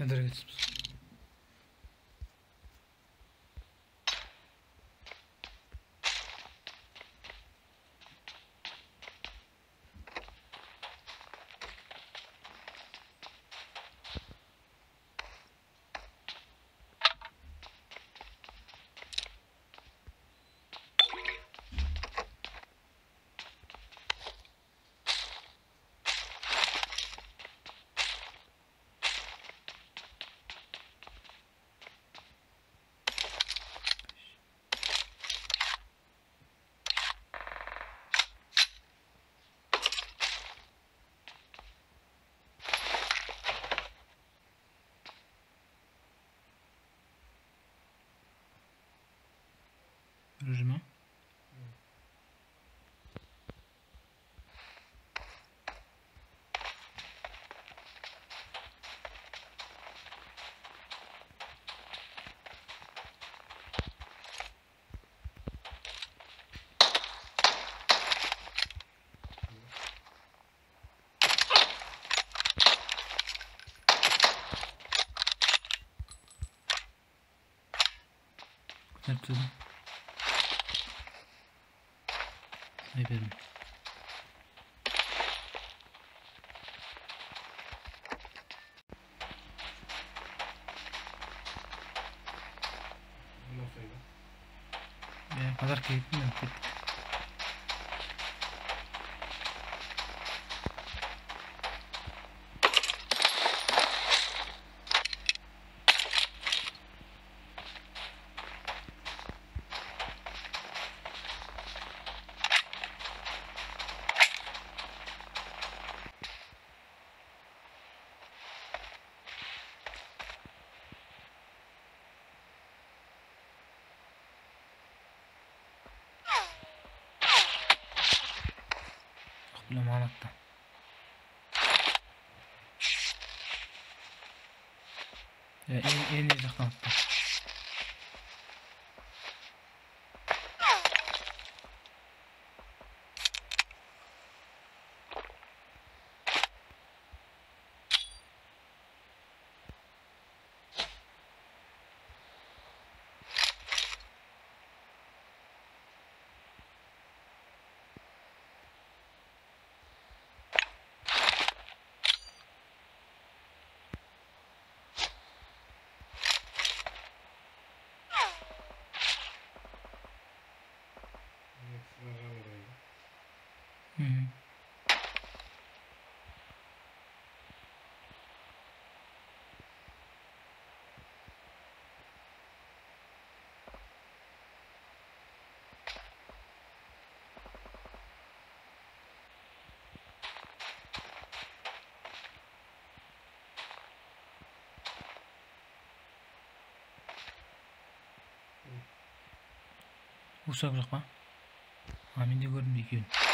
And. Yaptım. Sniper'im. Nasıldı? Ee, kadar keyifli mi? のも余った。え、エネルギー高くなった。осы жоқ па? А мен де көрдім екеуін.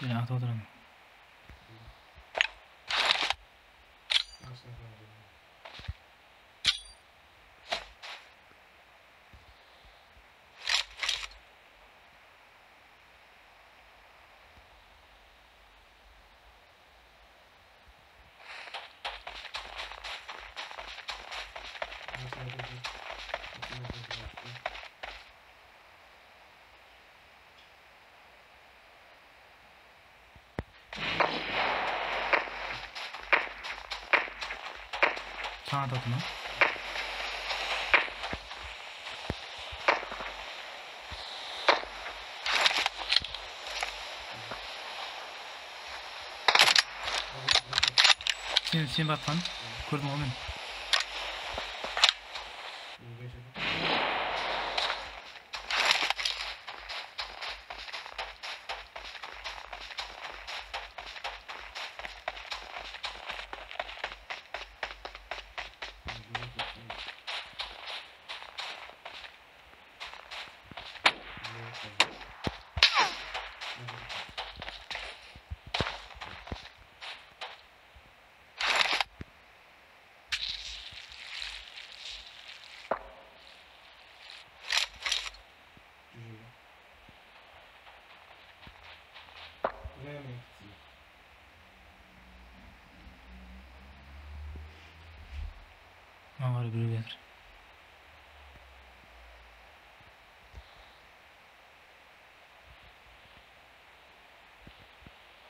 네, 아, 더 들었 네. Thank you. gaat dat nog? zien we van goed moment Bana var biri gelir.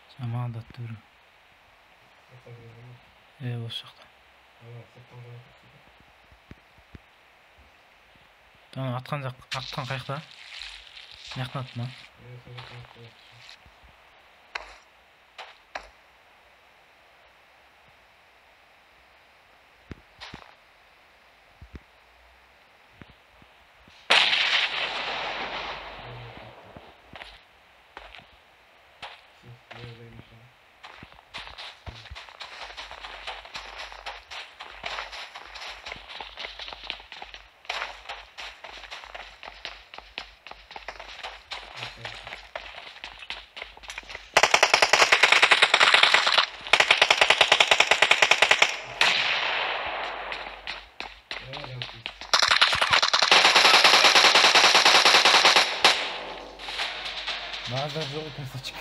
Sen bana da attı biri. Ee. Ama bana tutsun. Tamam atkan atkan kayıkta. Yakın atma. Evet, evet, evet, マーザーズオーケストチック